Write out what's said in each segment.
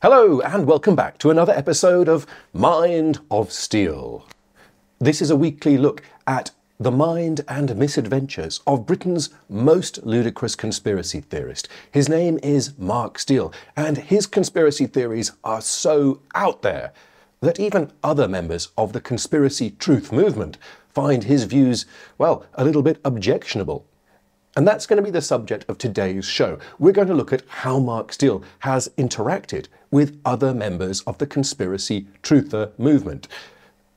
Hello, and welcome back to another episode of Mind of Steele. This is a weekly look at the mind and misadventures of Britain's most ludicrous conspiracy theorist. His name is Mark Steele, and his conspiracy theories are so out there that even other members of the conspiracy truth movement find his views, well, a little bit objectionable. And that's going to be the subject of today's show. We're going to look at how Mark Steele has interacted with other members of the conspiracy truther movement.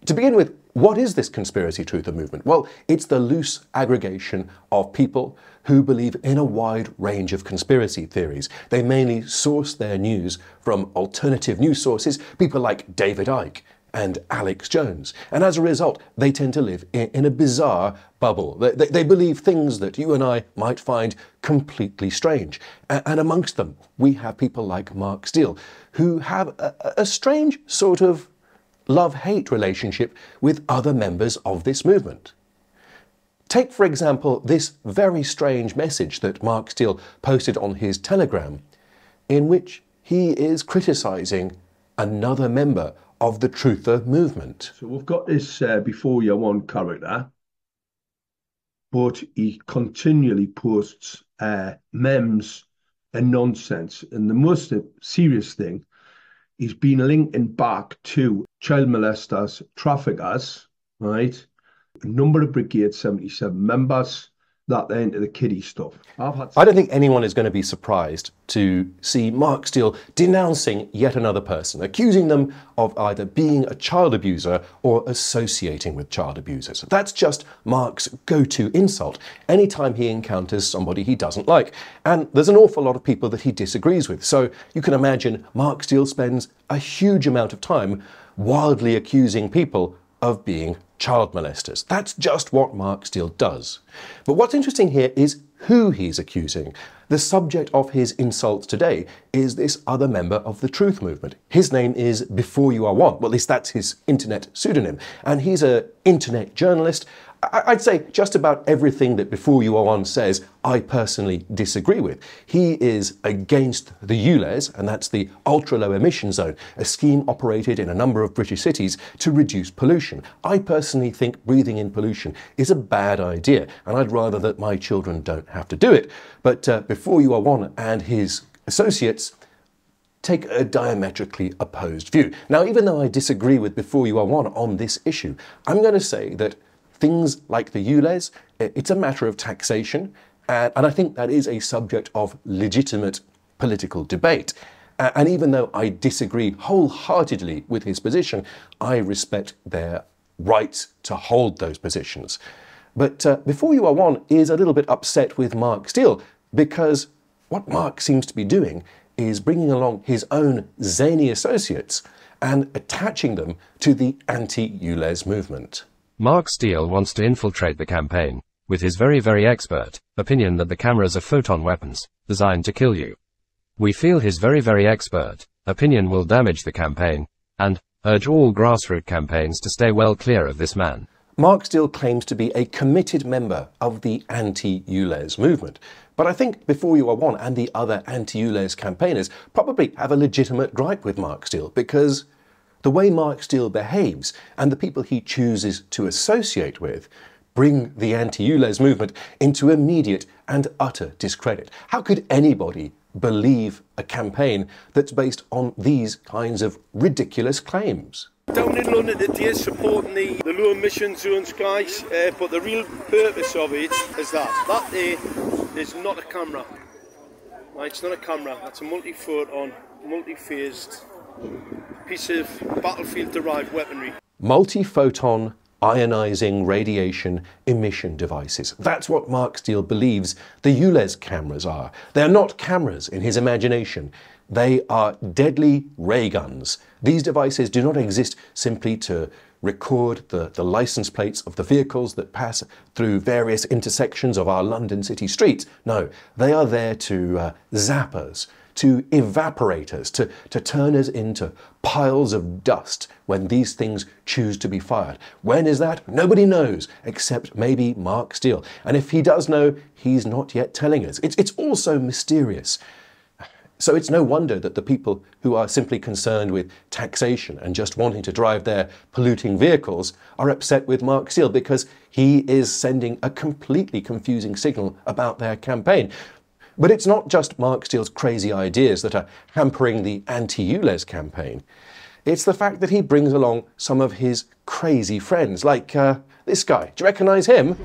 To begin with, what is this conspiracy truther movement? Well, it's the loose aggregation of people who believe in a wide range of conspiracy theories. They mainly source their news from alternative news sources, people like David Icke and Alex Jones. And as a result, they tend to live in, a bizarre bubble. They, they, they, believe things that you and I might find completely strange. And, and amongst them, we have people like Mark Steele, who have a, a strange sort of love hate relationship with other members of this movement. Take, for example, this very strange message that Mark Steele posted on his Telegram, in which he is criticizing another member of the Truther movement. So we've got this uh, before you one character, but he continually posts uh, memes and nonsense. And the most serious thing, he's been linking back to child molesters, traffickers, right? A number of Brigade 77 members, that they're into the kiddie stuff. I don't think anyone is going to be surprised to see Mark Steele denouncing yet another person, accusing them of either being a child abuser or associating with child abusers. That's just Mark's go to insult anytime he encounters somebody he doesn't like. And there's an awful lot of people that he disagrees with. So you can imagine Mark Steele spends a huge amount of time wildly accusing people of being child molesters. That's just what Mark Steele does. But what's interesting here is who he's accusing. The subject of his insults today is this other member of the Truth Movement. His name is Before You Are One. Well, at least that's his internet pseudonym. And he's an internet journalist I'd say just about everything that Before You Are One says, I personally disagree with. He is against the ULEZ, and that's the ultra low emission zone, a scheme operated in a number of British cities to reduce pollution. I personally think breathing in pollution is a bad idea, and I'd rather that my children don't have to do it. But uh, Before You Are One and his associates take a diametrically opposed view. Now, even though I disagree with Before You Are One on this issue, I'm going to say that things like the ULEZ, it's a matter of taxation, and, and I think that is a subject of legitimate political debate. And even though I disagree wholeheartedly with his position, I respect their right to hold those positions. But uh, Before You Are One is a little bit upset with Mark Steele because what Mark seems to be doing is bringing along his own zany associates and attaching them to the anti ULEZ movement. Mark Steele wants to infiltrate the campaign, with his very very expert opinion that the cameras are photon weapons, designed to kill you. We feel his very very expert opinion will damage the campaign, and urge all grassroots campaigns to stay well clear of this man. Mark Steele claims to be a committed member of the anti-ULEZ movement. But I think Before You Are One and the other anti-ULEZ campaigners probably have a legitimate gripe with Mark Steele because the way Mark Steele behaves and the people he chooses to associate with bring the anti-ULEZ movement into immediate and utter discredit. How could anybody believe a campaign that's based on these kinds of ridiculous claims? Down in London today supporting the, the low emission zones guys, uh, but the real purpose of it is that. That there is not a camera. Right, it's not a camera, that's a multi-photon, multi-phased piece of battlefield derived weaponry. Multi photon ionizing radiation emission devices. That's what Mark Steele believes the ULEZ cameras are. They're not cameras in his imagination. They are deadly ray guns. These devices do not exist simply to record the, the license plates of the vehicles that pass through various intersections of our London city streets. No, they are there to uh, zap us, to evaporate us, to, to turn us into piles of dust when these things choose to be fired. When is that? Nobody knows, except maybe Mark Steele. And if he does know, he's not yet telling us. It's, it's also mysterious. So it's no wonder that the people who are simply concerned with taxation and just wanting to drive their polluting vehicles are upset with Mark Steele because he is sending a completely confusing signal about their campaign. But it's not just Mark Steele's crazy ideas that are hampering the anti ULEZ campaign. It's the fact that he brings along some of his crazy friends, like uh, this guy. Do you recognise him?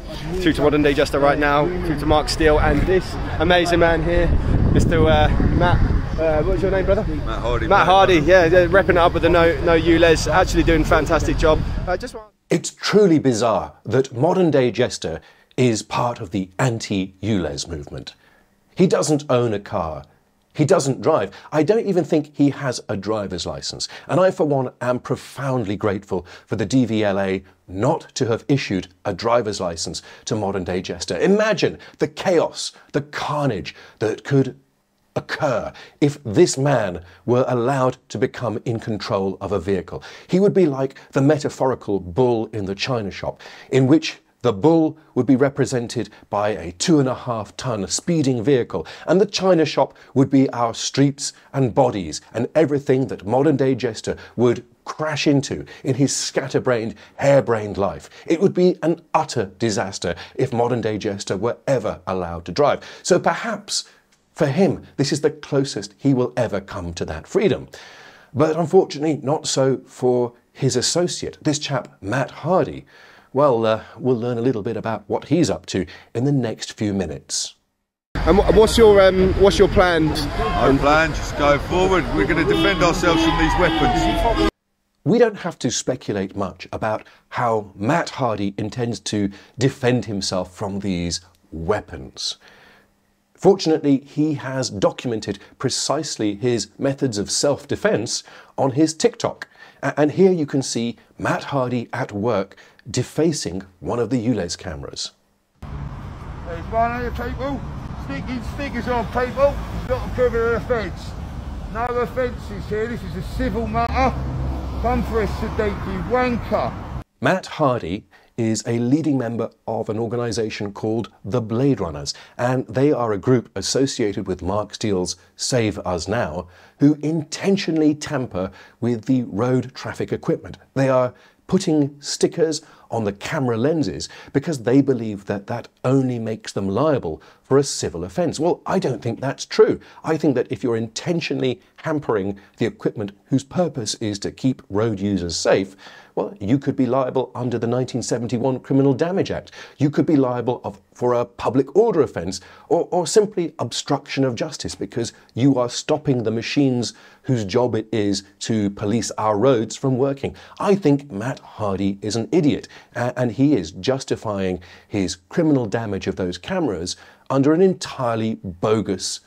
Through to Modern Day Jester right now, through to Mark Steele, and this amazing man here, Mr. Uh, Matt. Uh, what's your name, brother? Matt Hardy. Matt Hardy, yeah, yeah, repping it up with the no no ULEZ, actually doing a fantastic job. Uh, just want It's truly bizarre that modern day Jester is part of the anti ULEZ movement. He doesn't own a car. He doesn't drive. I don't even think he has a driver's license. And I, for one, am profoundly grateful for the DVLA not to have issued a driver's license to modern day Jester. Imagine the chaos, the carnage that could occur if this man were allowed to become in control of a vehicle. He would be like the metaphorical bull in the china shop, in which the bull would be represented by a two and a half ton speeding vehicle, and the china shop would be our streets and bodies and everything that modern day Jester would crash into in his scatterbrained, harebrained life. It would be an utter disaster if modern day Jester were ever allowed to drive. So perhaps for him, this is the closest he will ever come to that freedom. But unfortunately, not so for his associate, this chap, Matt Hardy. Well, uh, we'll learn a little bit about what he's up to in the next few minutes. And what's your um, what's your plans? No plan, just go forward. We're going to defend ourselves from these weapons. We don't have to speculate much about how Matt Hardy intends to defend himself from these weapons. Fortunately, he has documented precisely his methods of self defense on his TikTok. And here you can see Matt Hardy at work defacing one of the ULEZ cameras. There's one of the people sticking stickers on people. Not a criminal offence. No offences here. This is a civil matter. Come for a sedate, wanker. Matt Hardy is a leading member of an organisation called the Blade Runners, and they are a group associated with Mark Steele's Save Us Now, who intentionally tamper with the road traffic equipment. They are putting stickers on the camera lenses because they believe that that only makes them liable for a civil offence. Well, I don't think that's true. I think that if you're intentionally hampering the equipment whose purpose is to keep road users safe, well, you could be liable under the 1971 Criminal Damage Act. You could be liable of, for a public order offence or, or simply obstruction of justice because you are stopping the machines whose job it is to police our roads from working. I think Matt Hardy is an idiot and he is justifying his criminal damage of those cameras under an entirely bogus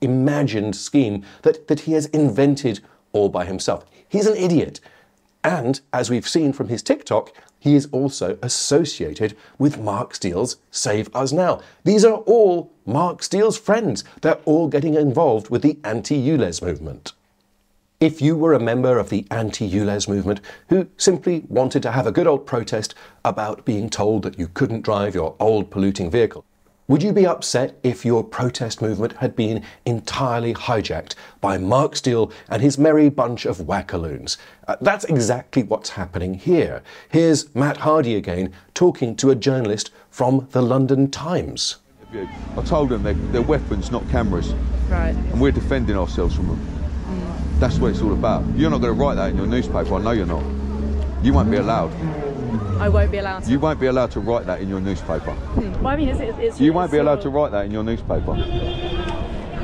imagined scheme that, that he has invented all by himself. He's an idiot. And as we've seen from his TikTok, he is also associated with Mark Steele's Save Us Now. These are all Mark Steele's friends. They're all getting involved with the anti ULEZ movement. If you were a member of the anti ULEZ movement who simply wanted to have a good old protest about being told that you couldn't drive your old polluting vehicle, would you be upset if your protest movement had been entirely hijacked by Mark Steele and his merry bunch of wackaloons? Uh, that's exactly what's happening here. Here's Matt Hardy again talking to a journalist from the London Times. I told them they're, they're weapons, not cameras, Right. and we're defending ourselves from them. That's what it's all about. You're not going to write that in your newspaper. I know you're not. You won't be allowed. I won't be allowed to. You won't be allowed to write that in your newspaper. Hmm. well, I mean, it's, it's, it's You won't be it's allowed to write that in your newspaper.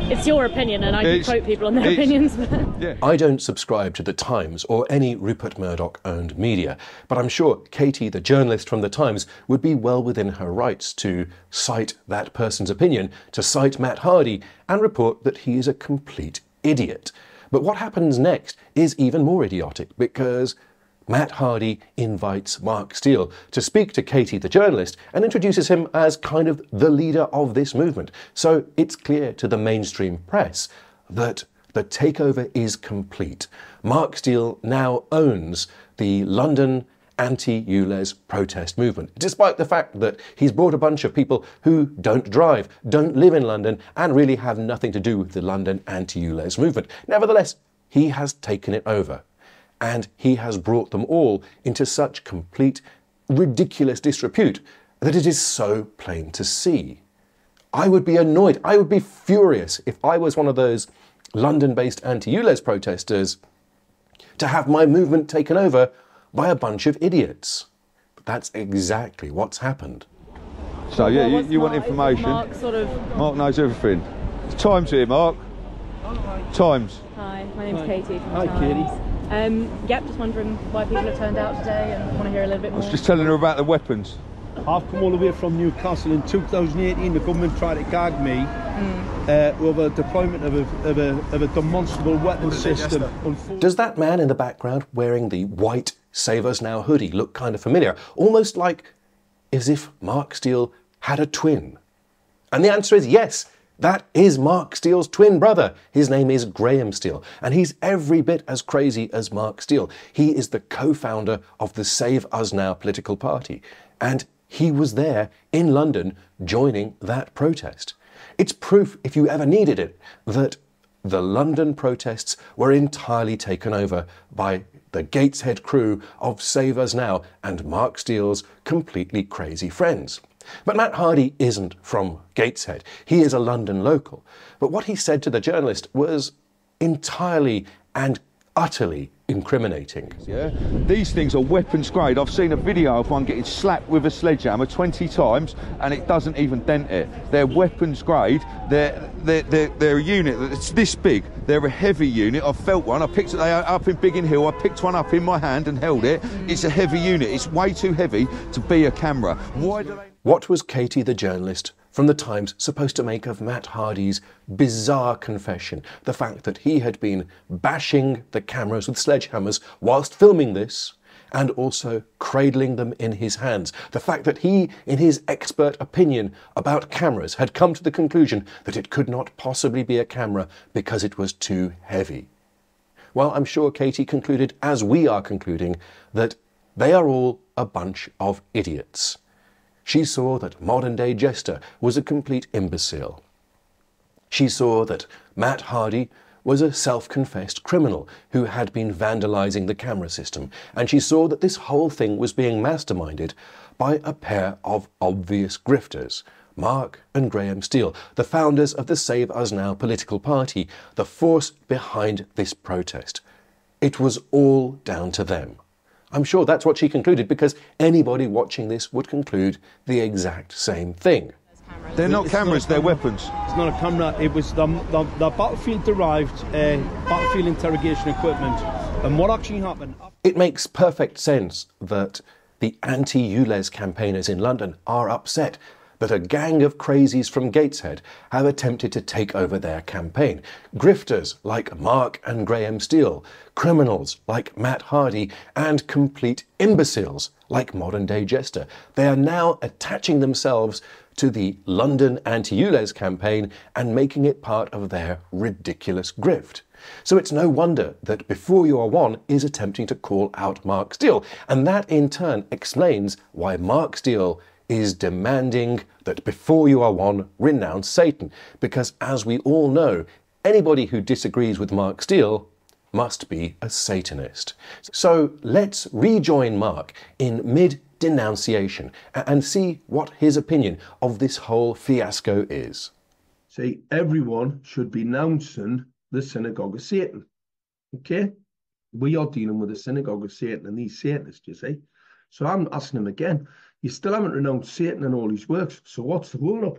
It's your opinion, and I can It's- quote people on their opinions. But Yeah. I don't subscribe to The Times or any Rupert Murdoch owned media, but I'm sure Katie, the journalist from The Times, would be well within her rights to cite that person's opinion, to cite Matt Hardy, and report that he is a complete idiot. But what happens next is even more idiotic because Matt Hardy invites Mark Steele to speak to Katie, the journalist, and introduces him as kind of the leader of this movement. So it's clear to the mainstream press that the takeover is complete. Mark Steele now owns the London anti ULEZ protest movement, despite the fact that he's brought a bunch of people who don't drive, don't live in London, and really have nothing to do with the London anti ULEZ movement. Nevertheless, he has taken it over. And he has brought them all into such complete, ridiculous disrepute that it is so plain to see. I would be annoyed, I would be furious if I was one of those London based anti ULEZ protesters to have my movement taken over by a bunch of idiots. But that's exactly what's happened. So yeah, you, you want information? Mark sort of. Mark knows everything. Times here, Mark. Oh, Times. Hi, my name's Katie. From Hi, Times. Um, yep, just wondering why people have turned out today and want to hear a little bit more. I was just telling her about the weapons. I've come all the way from Newcastle in 2018. The government tried to gag me uh, a deployment of a, of a, of a demonstrable weapon system. Does that man in the background wearing the white Save Us Now hoodie look kind of familiar? Almost like as if Mark Steele had a twin. And the answer is yes. That is Mark Steele's twin brother. His name is Graham Steele, and he's every bit as crazy as Mark Steele. He is the co founder of the Save Us Now political party, and he was there in London joining that protest. It's proof, if you ever needed it, that the London protests were entirely taken over by the Gateshead crew of Save Us Now and Mark Steele's completely crazy friends. But Matt Hardy isn't from Gateshead. He is a London local. But what he said to the journalist was entirely and utterly incriminating. Yeah, these things are weapons grade. I've seen a video of one getting slapped with a sledgehammer 20 times and it doesn't even dent it. They're weapons grade. They're they're they're, they're a unit that's this big. They're a heavy unit. I've felt one. I picked it up in Biggin Hill. I picked one up in my hand and held it. It's a heavy unit. It's way too heavy to be a camera. Why do they? What was Katie the journalist from the Times supposed to make of Matt Hardy's bizarre confession? The fact that he had been bashing the cameras with sledgehammers whilst filming this and also cradling them in his hands. The fact that he, in his expert opinion about cameras, had come to the conclusion that it could not possibly be a camera because it was too heavy. Well, I'm sure Katie concluded, as we are concluding, that they are all a bunch of idiots. She saw that modern day Jester was a complete imbecile. She saw that Matt Hardy was a self confessed criminal who had been vandalizing the camera system, and she saw that this whole thing was being masterminded by a pair of obvious grifters. Mark and Graham Steele, the founders of the Save Us Now political party, the force behind this protest. It was all down to them. I'm sure that's what she concluded because anybody watching this would conclude the exact same thing. They're not It's cameras. a They're camera. weapons. it's not a camera. It was the, the, the battlefield derived uh, battlefield interrogation equipment. And what actually happened? It makes perfect sense that the anti ULEZ campaigners in London are upset that a gang of crazies from Gateshead have attempted to take over their campaign. Grifters like Mark and Graham Steele, criminals like Matt Hardy, and complete imbeciles like modern day Jester. They are now attaching themselves to the London anti ULEZ campaign and making it part of their ridiculous grift. So it's no wonder that Before You Are One is attempting to call out Mark Steele, and that in turn explains why Mark Steele is demanding that Before You Are One renounce Satan, because as we all know, anybody who disagrees with Mark Steele must be a Satanist. So let's rejoin Mark in mid denunciation and see what his opinion of this whole fiasco is. Say everyone should be announcing the synagogue of Satan. Okay? We are dealing with the synagogue of Satan and these Satanists, you see. So I'm asking him again, you still haven't renounced Satan and all his works. So what's the hold up?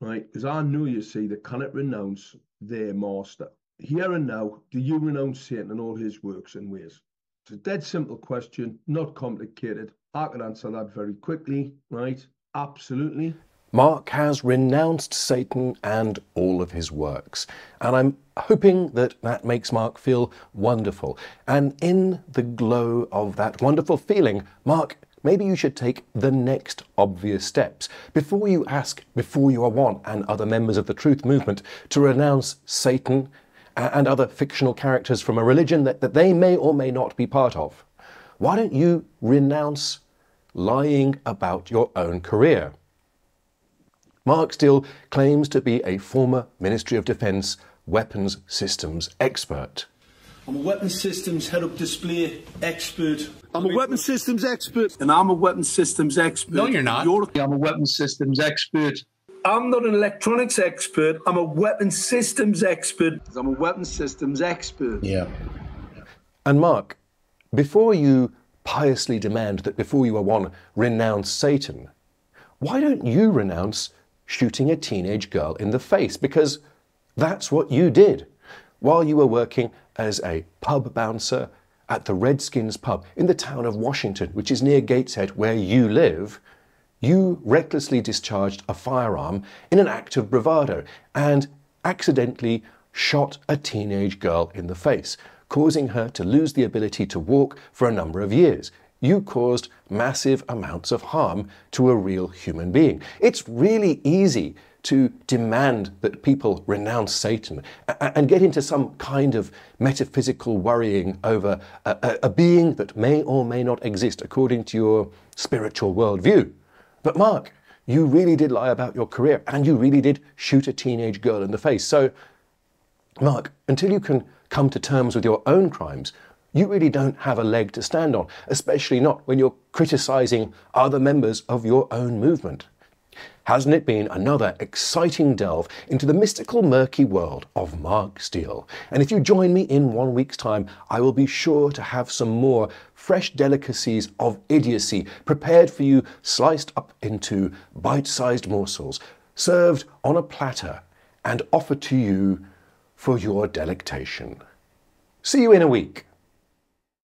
Right? Because I know you see they cannot renounce their master. Here and now, do you renounce Satan and all his works and ways? It's a dead simple question, not complicated. I can answer that very quickly, right? Absolutely. Mark has renounced Satan and all of his works. And I'm hoping that that makes Mark feel wonderful. And in the glow of that wonderful feeling, Mark, maybe you should take the next obvious steps. Before you ask, before you are one, and other members of the Truth Movement to renounce Satan and other fictional characters from a religion that, that they may or may not be part of. why don't you renounce lying about your own career? Mark Steele claims to be a former Ministry of Defence weapons systems expert. I'm a weapons systems head-up display expert. I'm a weapons systems expert. And I'm a weapons systems expert. No, you're not. You're I'm a weapons systems expert. I'm not an electronics expert. I'm a weapons systems expert. I'm a weapons systems expert. Yeah. And Mark, before you piously demand that before you are one, renounce Satan, why don't you renounce shooting a teenage girl in the face? Because that's what you did while you were working as a pub bouncer at the Redskins pub in the town of Washington, which is near Gateshead, where you live. You recklessly discharged a firearm in an act of bravado and accidentally shot a teenage girl in the face, causing her to lose the ability to walk for a number of years. You caused massive amounts of harm to a real human being. It's really easy to demand that people renounce Satan and get into some kind of metaphysical worrying over a, a, being that may or may not exist according to your spiritual worldview. But Mark, you really did lie about your career and you really did shoot a teenage girl in the face. So, Mark, until you can come to terms with your own crimes, you really don't have a leg to stand on, especially not when you're criticizing other members of your own movement. Hasn't it been another exciting delve into the mystical, murky world of Mark Steele? And if you join me in one week's time, I will be sure to have some more fresh delicacies of idiocy prepared for you, sliced up into bite sized morsels, served on a platter, and offered to you for your delectation. See you in a week.